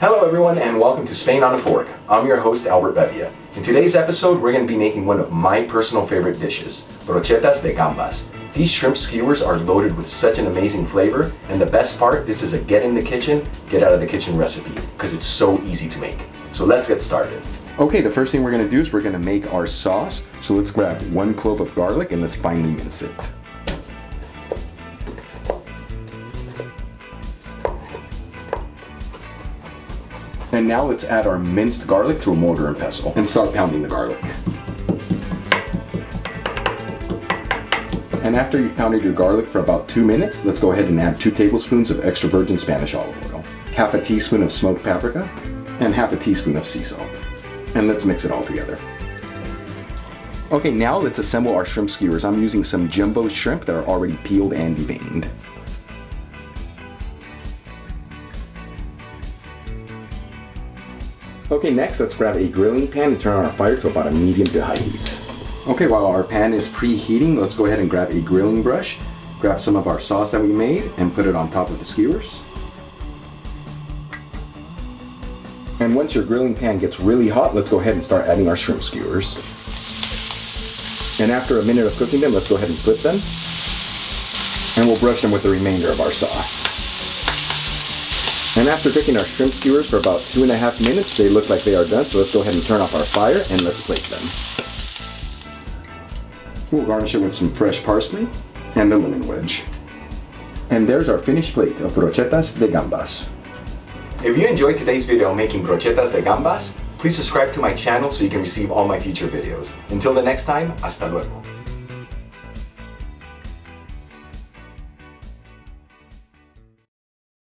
Hello everyone and welcome to Spain on a Fork. I'm your host Albert Bevia. In today's episode we're going to be making one of my personal favorite dishes, brochetas de gambas. These shrimp skewers are loaded with such an amazing flavor and the best part, this is a get in the kitchen, get out of the kitchen recipe because it's so easy to make. So let's get started. Okay, the first thing we're going to do is we're going to make our sauce. So let's grab one clove of garlic and let's finely mince it. And now let's add our minced garlic to a mortar and pestle and start pounding the garlic. And after you've pounded your garlic for about two minutes, let's go ahead and add two tablespoons of extra virgin Spanish olive oil, half a teaspoon of smoked paprika, and half a teaspoon of sea salt. And let's mix it all together. Okay, now let's assemble our shrimp skewers. I'm using some jumbo shrimp that are already peeled and deveined. Okay, next let's grab a grilling pan and turn on our fire to about a medium to high heat. Okay, while our pan is preheating, let's go ahead and grab a grilling brush, grab some of our sauce that we made, and put it on top of the skewers. And once your grilling pan gets really hot, let's go ahead and start adding our shrimp skewers. And after a minute of cooking them, let's go ahead and flip them. And we'll brush them with the remainder of our sauce. And after cooking our shrimp skewers for about two and a half minutes, they look like they are done, so let's go ahead and turn off our fire and let's plate them. We'll garnish it with some fresh parsley and a lemon wedge. And there's our finished plate of brochetas de gambas. If you enjoyed today's video making brochetas de gambas, please subscribe to my channel so you can receive all my future videos. Until the next time, hasta luego.